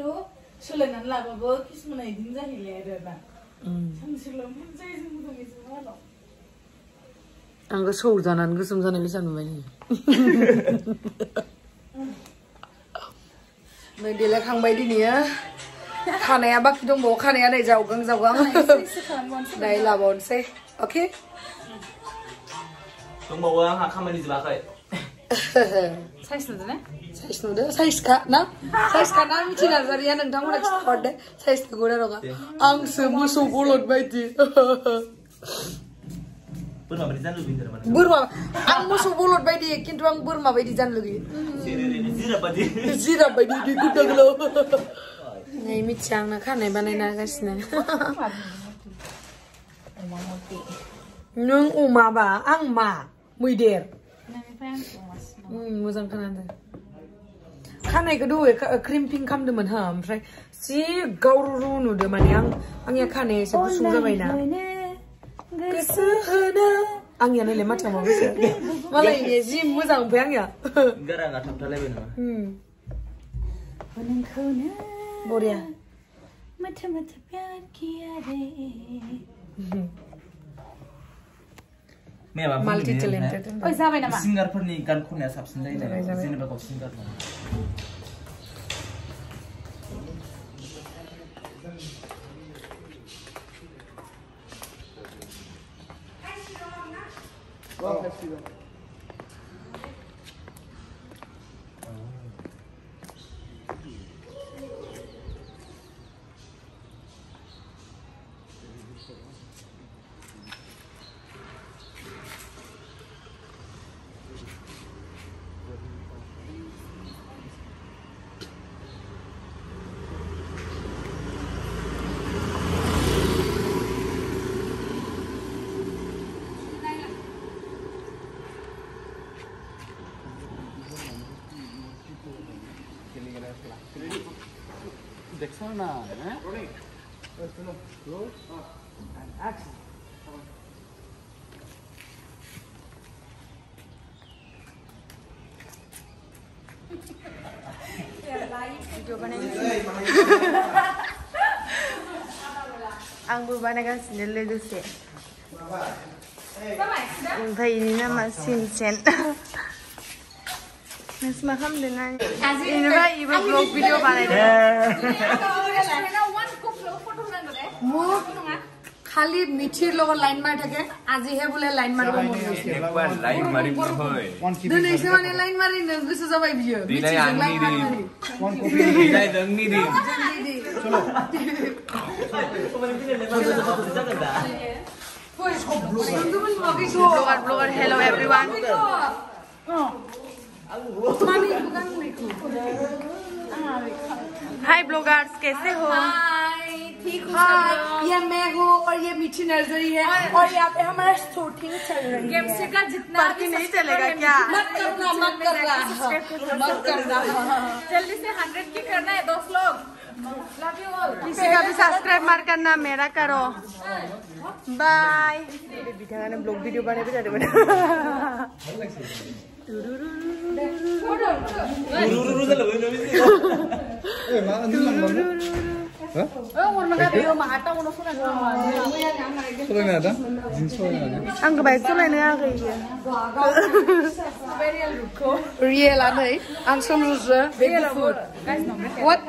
खिन्थु सोलायनानै लाबाबो किसुमाना इदिनो जाहैलाय आरो ना सानसेल' मोनजायो जों मोजाङै जों आं गोसोआव जानानै गोसोम जानाय बेसा नुबाय नी नै देलायखांबाय दिनैयो खानाया बाखि दंबावो खानाया नै जावगां जावगां दाय लाबावनोसै अके दंबावो आंहा खामानि जोबाखै साइज नुदों ना साइज नुदो साइजखा ना साइजखा ना मिथि नार्जारिया नोंथांमोना खिन्थाहरदो साइज नंगौना नङा आंसो मोसौ बलद बायदि बोरमा बायदि जानो लुबैदों नामा नों? बोरमा आं मोसौ बलद बायदि खिन्थु आं बोरमा बायदि जानो लुगैयो जेरै ओरैनो जिराब बायदि जिराब बायदि दै गुदाग्लो नै मिथिया आंनो खानाय बानायना होगासिनो अमा मथे नों अमाबा आं मा मैदेर नोंनिफ्राय आं अमासो उम, मोजां खोनादों खानायखौ दहाय क्रिम्पिं खालामदोंमोन हा ओमफ्राय जि गावरु नुदो माने आं आंनिया खानाया एसे गुसुं जाबायना गोसो होनो आंनिया नायलाय माथो मा गोसो मालायनि जि मोजां ओमफ्राय आंनिया गाराङा थाबथालायबाय नामा उम, नोंखौनो बरिया मथ मथ प्यार किया रे मैयाबा माल्टि टेलेन्टेड ओइ जाबाय नामा सिंगारफोरनि गान खननाया साबसिन जायो जाबाय, नालाय जाबाय। जेनेबा गाव सिंगार दं आंबो बानायगासिनो लोगोसे ओमफ्राय बेनि नामा सिनसेन মোক খালি মিঠিৰ লগত লাইন মাৰ্ক থাকে আজিহে বোলে লাইন মাৰ্কেন যাবাইছো हाय ब्लॉगर्स कैसे हो? ठीक हाँ ये मैं हूँ और ये मीठी नर्सरी है और यहाँ पे हमारा शूटिंग चल रही है। का जितना पार्टी नहीं चलेगा क्या? मत करना मत करना। मत करना। जल्दी से हंड्रेड की करना है दोस्त लोग। लव यू ऑल किसी का भी सब्सक्राइब मार करना मेरा करो। बाय ब्लग भिडिअ बानायबाय थादोंमोन रुरु जालायबाय नों आंखौ बाइक सालायनो आगै रियेलानो है आं सोमजुसो वाट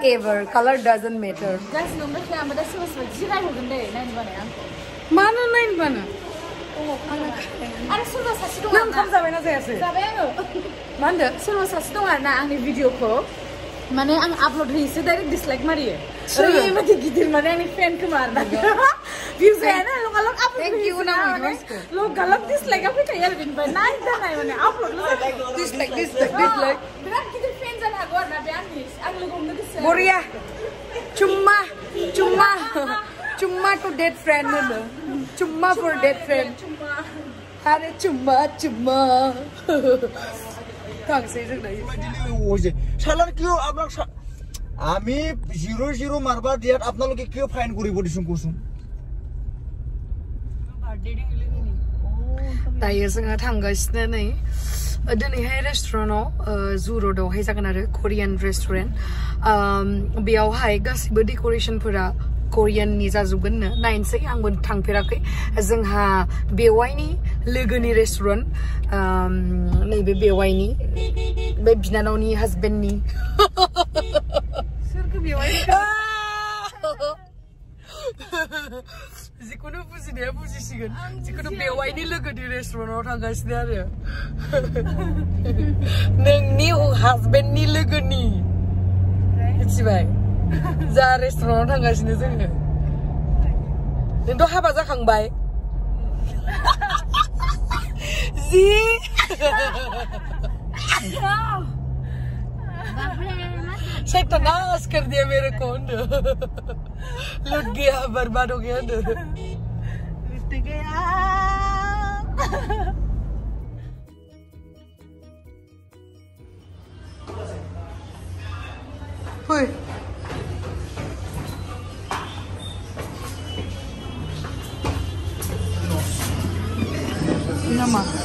कालार डाजन्ट मेटार मानो नायनोबानो आरो सोरबा सासे दं नों ओंखाम जाबायना जायासै जाबाय आङो मा होनदो सोरबा सासे दं आरोना आंनि भिडिअखौ माने आं आपल'ड होयोसो डाइरेक्ट डिसलाइक मारियो ओरैबायदि गिदिर जायाना ना ना आरो गोसो बरिया चुम्मा चुम्मा फॉर डेट फ्रेंड अरे चुम्मा चुम्मा थांसै जों दायो ওই যে চালান কিয় আপোনাক চা- আমি জিৰ' জিৰ' মাৰবা দিয়াত আপোনালোকে কিয় ফাইন কৰিব দিছোন কচোন दायो जोङो थांगासिनो नै ओ, दिनैहाय रेस्टुरेन्टाव जु रडआवहाय जागोन आरो करियान रेस्टुरेन्ट बेयावहाय गासिबो डेक'रेसनफोरा करियाननि जाजोबगोननो नायनोसै आंबो थांफेराखै जोंहा बेवाइनि लोगोनि रेस्टुरेन्ट नैबे बेवाइनि बे बिनानावनि हाजबेन्डनि जिखुनु बुजिनाया बुजिसिगोन जिखुनु बेवाइनि लोगोनि रेस्टुरेन्टाव थांगासिनो आरो नोंनि हाजबेन्डनि लोगोनि मिथिबाय जा रेस्टुरेन्टाव थांगासिनो जोङो नोंथ' हाबा जाखांबाय जि शैतानास कर दिया मेरे को लुट गया बर्बाद हो गया लुट गया Oi. нема.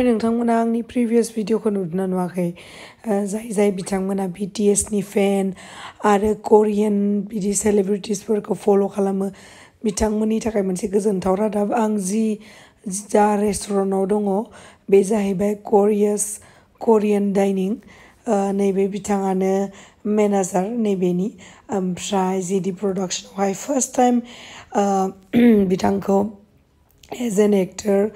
ओमफ्राय नोंथांमोना आंनि प्रिभियास भिडिअखौ नुदोंना नुवाखै ओ, जाय जाय बिथांमोना बिटिएसनि फेन आरो करियान बिदि सेलिब्रिटिसफोरखौ फल' खालामो बिथांमोननि थाखाय मोनसे गोजोनथाव रादाब आं जि जा रेस्टुरेन्टाव दङ बे जाहैबाय करियास करियान डाइनिं ओ, नैबे बिथाङानो मेनेजार नैबेनि ओमफ्राय जिडि प्रडाक्सनावहाय फार्स्ट टाइम बिथांखौ एज एन एक्टर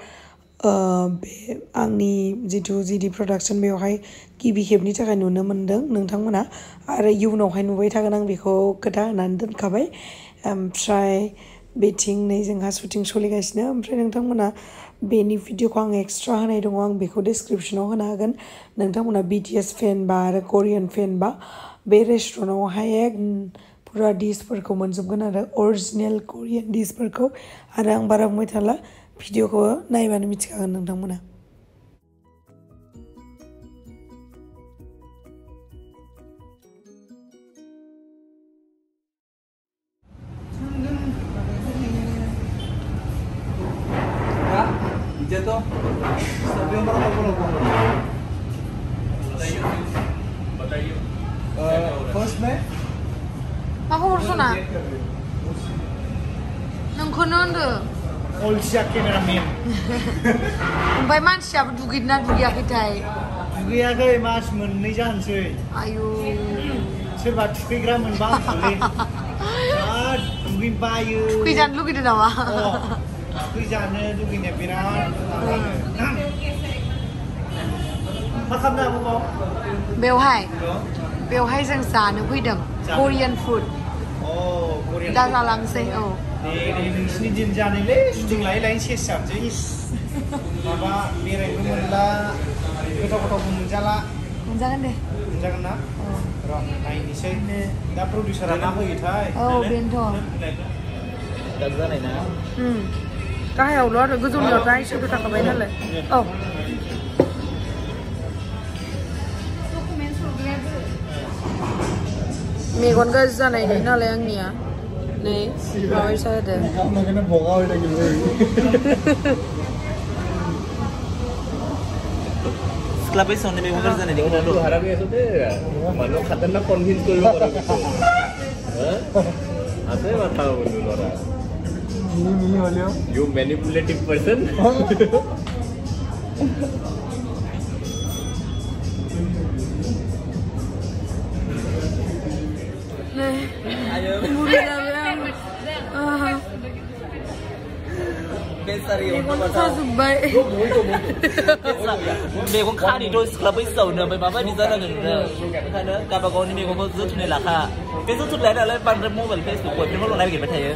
बे, आंनि जिथु जिडि प्रडाक्सन बेवहाय गिबि खेबनि थाखाय नुनो मोन्दों नोंथांमोना। आरो इयुनावहाय नुबाय थागोन आं बेखौ खोथा होनानै दोनखाबाय। ओमफ्राय बेथिं नै जोंहा शुटिं सोलिगासिनो। ओमफ्राय नोंथांमोना बेनि भिडिअखौ आं एक्सट्रा होनाय दङ, आं बेखौ डिसक्रिपसनाव होनो हागोन। नोंथांमोना बिटिएस फेन बा आरो करियान फेन बा बे रेस्टुरेन्टावहाय फुरा डिसफोरखौ मोनजोबगोन आरो। अरिजिनेल करियान डिसफोरखौ आरो आं बारा बुंबाय थाला। भिडिअखौ नायबानो मिथिखागोन नोंथांमोना Indonesia cameraman. By man siapa dugi na dugi kita? Dugi aku mas menijan sih. Ayo. Serba dugi gram menbang kali. Ah, dugi bayu. Dugi jan dugi di nama. Dugi jan dugi ni piran. Makan apa kau? Belhai. Belhai sang sana, kui dem. Korean food. Oh. दे दे नोंसिनि दिन जानोलै shooting लायै लायै cess जानोसै इस माबा बेरायनोबो मोनला गोथाव गोथावबो मोनजाला मोनजागोन दे मोनजागोन ना र' नायनोसै दा प्रडिउसारा मा होयोथाय औ बेनोथ' दा जानाय ना उम. गाहायावल' आरो गोजौनियावथ' आइसोबो थाखाबाय नालाय औ मेगन गाज्रि जानाय नुयो नालाय आंनिया মানুহ খাতে না কনভিন্স কৰিব পাৰিছে আছে কথা বোলো ল'ৰা। You manipulative person बेसारि Megan साजोब्बाय Megan खानिथ' सिख्ला बैसोआवनो ओमफ्राय माबायदि जानांगोन नोङो ओंखायनो गावबा गावनि मेगनखौ जोथोनै लाखा बे जोथोन लाया नालाय बांद्राय मबाइल फेसबुक बयफ्रेन्डफोरल' नागिरबाय थायो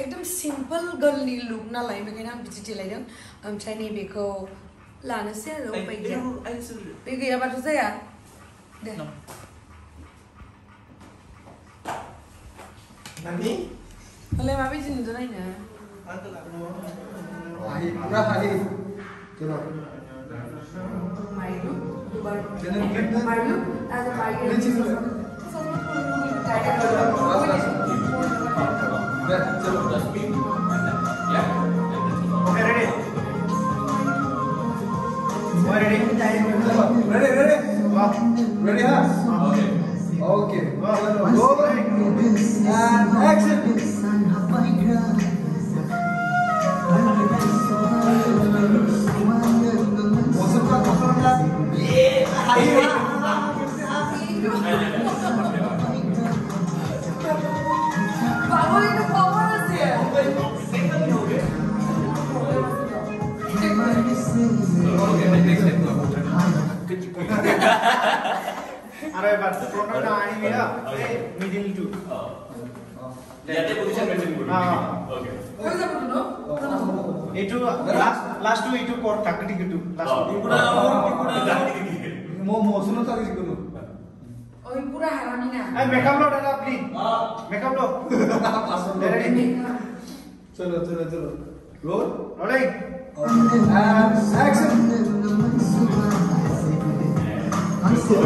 एकदम सिम्पोल गार्लनि लुक नालाय बेखायनो आं बिदि देलायदों। ओमफ्राय नैबेखौ लानोसै आरो उपाय गैया। बे गैयाबाथ' जाया। दे? Oleh माबायदि नुदों नायनो? Wahid, murah rehearse. Okay. Okay. Go and action. Kosongkan, kosongkan. Power itu అరవై పర్స్ రెండు ఆయన మీద మిడిల్ టు ఇటు లాస్ట్ ఇటు తగ్గ టికెట్ మోసం తగ్గ టికెట్ మేకప్ లో మేకప్ లో చలో చలో చలో road road action I'm still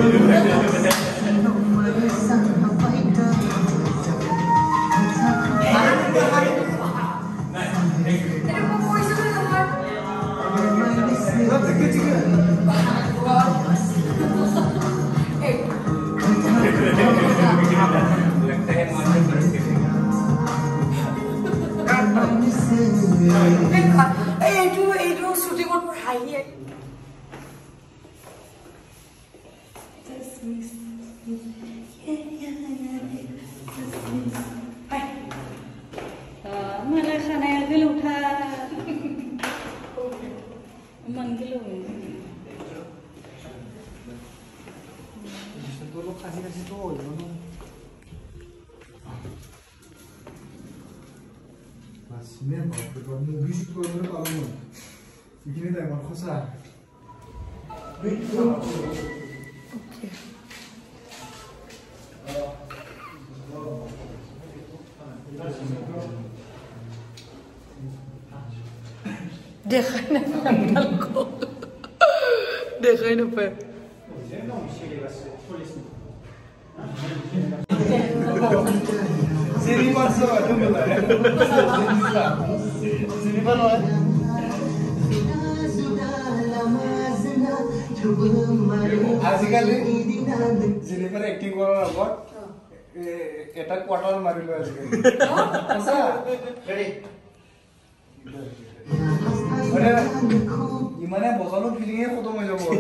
Dejain en alcohol. Dejain en fe. চিনি পাৰছ চিনি পাৰ নহয় আজিকালি যেনেকৈ এক্টিং কৰাৰ আগত এ- এটা কোৱাৰ্টাৰ મને ઈ મને બોલવાનું ફિલિંગ એ ખોટો મજો બોલ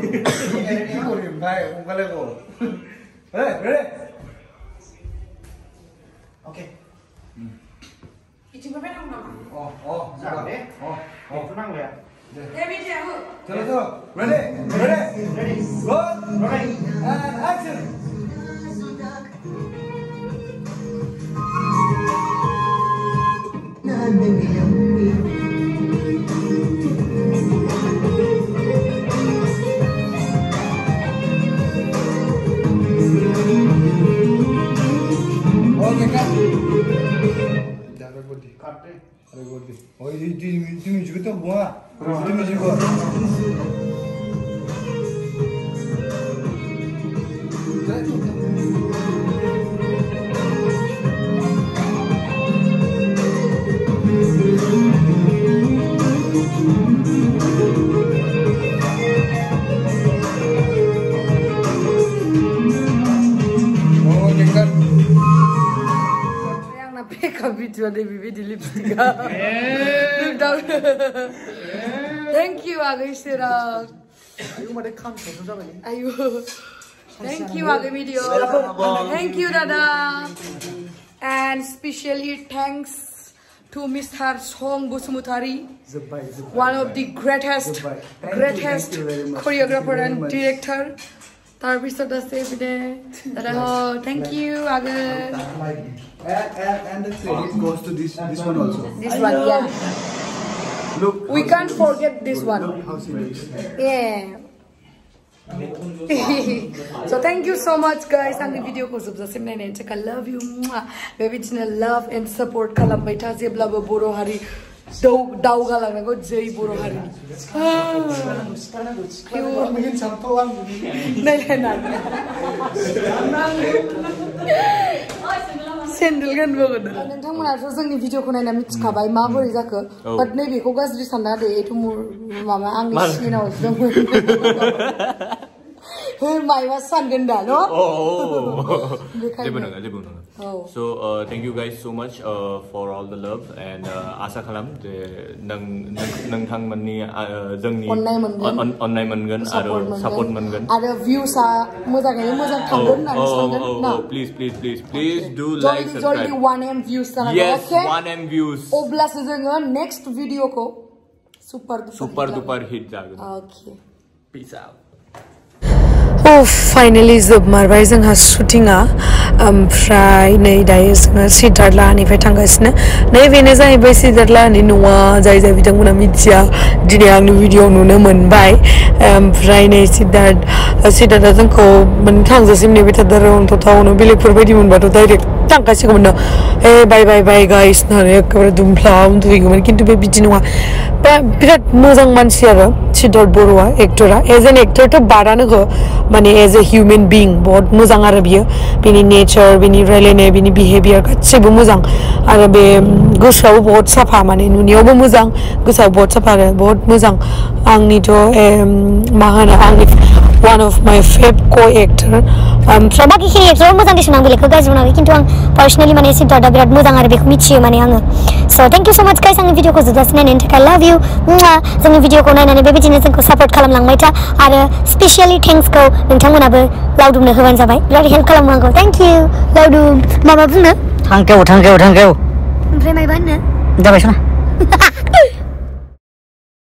એને કી કોરી ભાઈ હું કલે કો રે રે okay 이쪽으로 빼놓은 거. 어, 어, 자, 네. 어, 어. 편한 거야. 네, 밑에 하고. 들어서, ready, ready, ready, go, ready, and action. 난 능력. 아이고 어디 어디 지금 지금 죽었다 뭐야? 지금 di lipstick. Lip down. Thank you, Agai Sirak. আয়ু মানে খাম ছোট যাবে Ayo. Thank you, Agai Video. Thank you, Dada. And specially thanks to Mr. Song Busumutari. জবাই one of the greatest Goodbye. Thank you, greatest thank you very much. choreographer Thank you and very much. director তাৰপিছত আছে এইপিনে দাদা thank you আগৰ And, and, and the credit goes to this this one also. this one yeah Look. we how can't she- forget this one Look how she looks. yeah so thank you so much guys आंनि भिडिअखौ जोबजासिम नायनायनि थाखाय love you mwah. बेबायदिनो love and support खालामबाय था जेब्लाबो बर' हारि दौ दावगालांनांगौ जै बर' हारिनि Mungkin satu orang नायलायनानै सेन्देल गानबोगोन नोंथांमोनाथ' जोंनि भिडिअखौ नायना मिथिखाबाय माबोरै जाखो बाट नैबेखौ गाज्रि सानना दे एथ' माबा आंनि सिनावसो दंमोन my son ganda, no? Oh, oh. oh. So, uh, thank you guys so much uh, for all the love and uh, asa kalam de nang nang thang manni uh, jengni online mangan online mangan aro support mangan aro views a mojagay mojag oh, thangon na oh, oh, oh please please please please okay. do like subscribe. Jolly 1m views tanaga. Yes, okay? 1m views. Obla se jenga next video ko super duper super duper hit jagun. Okay. Peace out. Oh, finally जोबमारबाय जोंहा शुटिंआ ओमफ्राय नै दायो जोङो सिद्धार्थ लाहानिफ्राय थांगासिनो नैबेनो जाहैबाय सिद्धार्थ लाहानि न'आ जाय जाय बिथांमोना मिथिया दिनै आंनि भिडिअ नुनो मोनबाय ओमफ्राय नै सिद्धार्थ सिद्धार्थआ जोंखौ माने थांजासिम नेबाय थादों उनाव बेलेगफोर बायदि मोनबाथ' डाइरेक्ट थांखासिगौमोन नो ए बाय बाय बाय गाइस होननानै एखेबारे दुमफ्लाव उन्दुहैगौमोन खिन्थु बे बिदि नङा बा बिराद मोजां मानसि आरो सिद्धार्थ बर'आ एक्टरा एज एन एक्टरथ' बादानो हो माने एज ए हिउमेन बिं बहुत मोजां आरो बियो बिनि नेचार बिनि रायलायनाय बिनि बिहेभियार गासैबो मोजां आरो बे गोसोआबो बहुत साफा माने नुनायावबो मोजां गोसोआव बहुत साफा आरो बहुत मोजां आंनिथ' मा होनो आंनि वान अफ माय फेभ क एक्टर ओमफ्राय बाखिखिनि एक्टराव मोजां दिसुन आं बेलेगखौ गाज्रि मोनाखै खिन्थु आं पार्सनेलि माने सिद्धार्था बिराद मोजां आरो बेखौ मिथियो माने आङो स' थेंक इउ स' माच गाइस आंनि भिडिअखौ जोबजासिम नायनायनि थाखाय लाभ इउ जोंनि भिडिअखौ नायनानै बेबायदिनो जोंखौ सापर्ट खालामलांबाय था आरो स्पेसियेलि थेंक्सखौ नोंथांमोनाबो लावदुमनो होबानो जाबाय बिराद हेल्प खालामनांगौ थेंक इउ लावदुम मामा बुंनो thank you thank you thank you ओमफ्राय मायबा होननो जाबाय सना